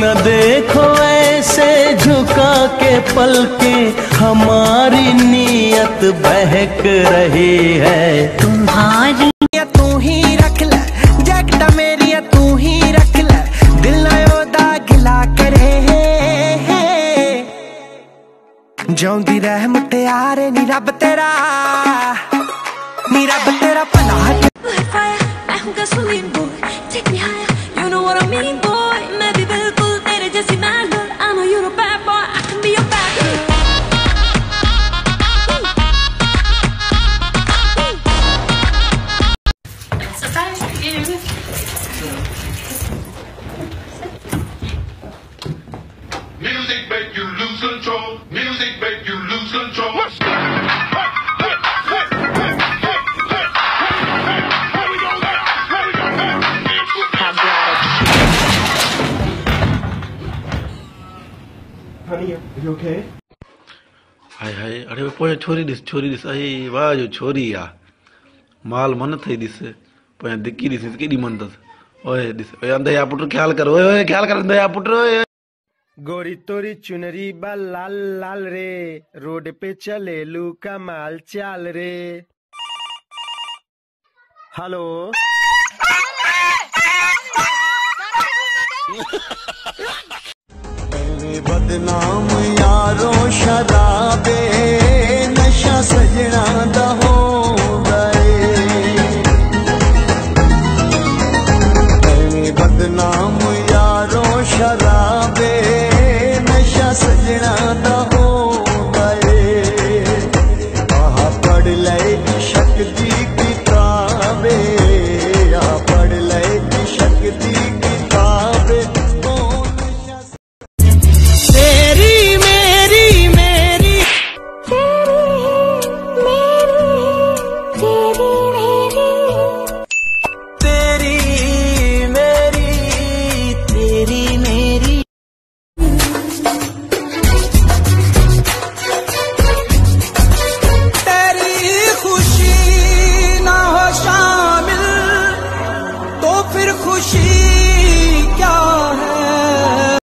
न देखो ऐसे झुका के पल के हमारी नीयत बहक रही है। Know you're a bad boy I can be your bad girl Music make you lose control. Music હાય હાય અરે પોયા છોરી ડીશ છોરી ડીશ અહી વાહ જો છોરી આ માલ મન થઈ દિશે પોયા દિક્કી ડીશ કેડી મન થસ ઓય ડીશ ઓય અંધયા પુત્ર ખ્યાલ કર ઓય ઓય ખ્યાલ કર અંધયા પુત્ર ઓય गोरी तोरी चुनरी बा लाल लाल रे रोड पे चले लू कमाल चाल रे हेलो ਬਦਨਾਮ ਯਾਰੋ ਸ਼ਰਾਬੇ ਨਸ਼ਾ ਸਜਣਾ ਦਾ ਹੋ ਗਏ ਐਵੇਂ ਬਦਨਾਮ ਯਾਰੋ ਸ਼ਰਾਬੇ